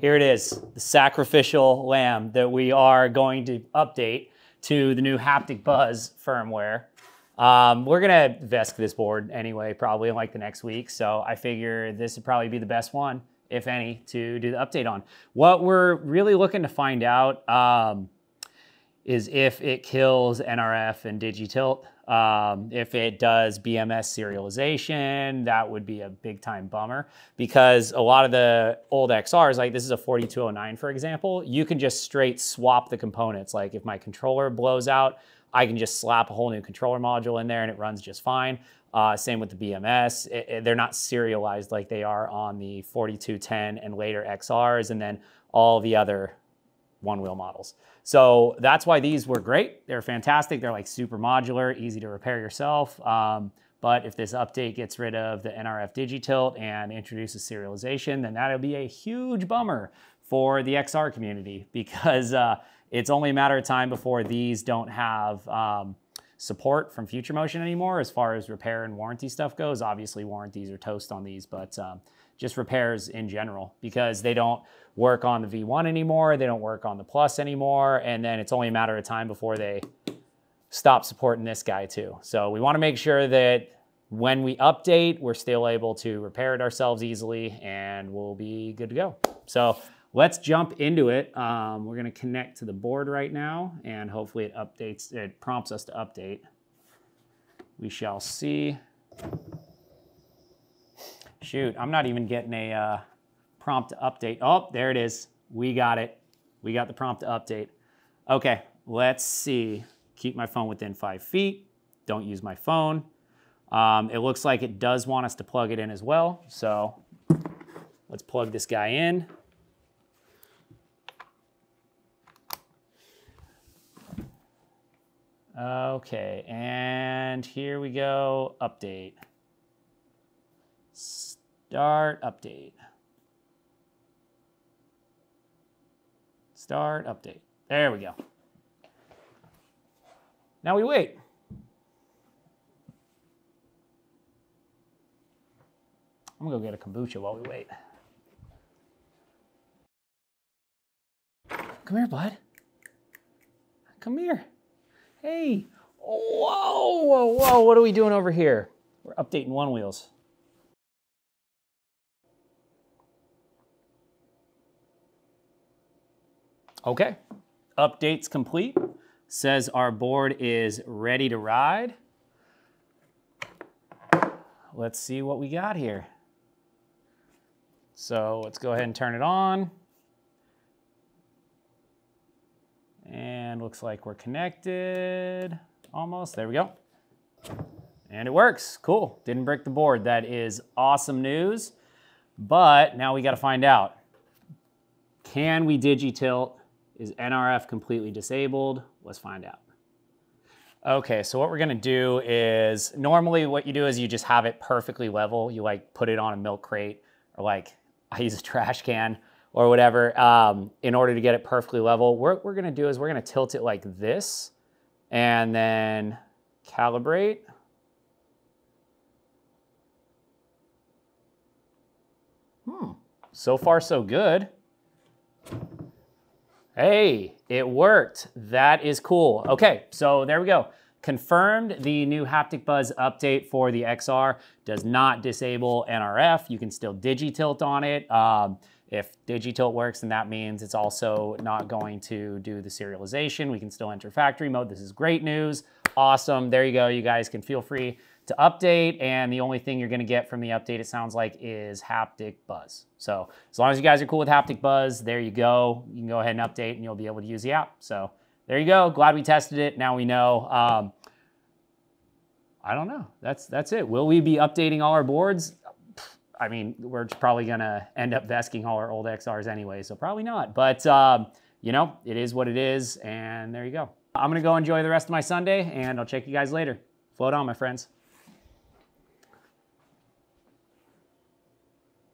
Here it is, the sacrificial lamb that we are going to update to the new Haptic Buzz firmware. Um, we're gonna VESC this board anyway, probably in like the next week. So I figure this would probably be the best one, if any, to do the update on. What we're really looking to find out um, is if it kills NRF and DigiTilt. Um, if it does BMS serialization, that would be a big time bummer because a lot of the old XRs, like this is a 4209, for example, you can just straight swap the components. Like if my controller blows out, I can just slap a whole new controller module in there and it runs just fine. Uh, same with the BMS. It, it, they're not serialized like they are on the 4210 and later XRs and then all the other Onewheel models. So that's why these were great. They're fantastic. They're like super modular, easy to repair yourself. Um, but if this update gets rid of the NRF DigiTilt and introduces serialization, then that'll be a huge bummer for the XR community because uh, it's only a matter of time before these don't have um, support from Future Motion anymore as far as repair and warranty stuff goes. Obviously, warranties are toast on these, but um, just repairs in general because they don't work on the V1 anymore, they don't work on the Plus anymore, and then it's only a matter of time before they stop supporting this guy too. So we wanna make sure that when we update, we're still able to repair it ourselves easily and we'll be good to go. So let's jump into it. Um, we're gonna connect to the board right now and hopefully it updates, it prompts us to update. We shall see. Shoot, I'm not even getting a uh, prompt to update. Oh, there it is. We got it. We got the prompt to update. Okay, let's see. Keep my phone within five feet. Don't use my phone. Um, it looks like it does want us to plug it in as well. So let's plug this guy in. Okay, and here we go, update. Start update. Start update. There we go. Now we wait. I'm gonna go get a kombucha while we wait. Come here, bud. Come here. Hey. Whoa, whoa, whoa. What are we doing over here? We're updating Onewheels. Okay, updates complete. Says our board is ready to ride. Let's see what we got here. So let's go ahead and turn it on. And looks like we're connected almost. There we go. And it works. Cool. Didn't break the board. That is awesome news. But now we got to find out. Can we digi-tilt is NRF completely disabled? Let's find out. Okay, so what we're gonna do is, normally what you do is you just have it perfectly level. You like put it on a milk crate or like, I use a trash can or whatever um, in order to get it perfectly level. What we're gonna do is we're gonna tilt it like this and then calibrate. Hmm, so far so good. Hey, it worked. That is cool. Okay, so there we go. Confirmed the new Haptic Buzz update for the XR does not disable NRF. You can still digi-tilt on it. Um, if digi-tilt works, then that means it's also not going to do the serialization. We can still enter factory mode. This is great news. Awesome. There you go. You guys can feel free to update. And the only thing you're gonna get from the update, it sounds like, is Haptic Buzz. So as long as you guys are cool with Haptic Buzz, there you go. You can go ahead and update and you'll be able to use the app. So there you go. Glad we tested it. Now we know. Um, I don't know. That's that's it. Will we be updating all our boards? I mean, we're probably gonna end up VESCing all our old XRs anyway, so probably not. But um, you know, it is what it is, and there you go. I'm gonna go enjoy the rest of my Sunday, and I'll check you guys later. Float on, my friends.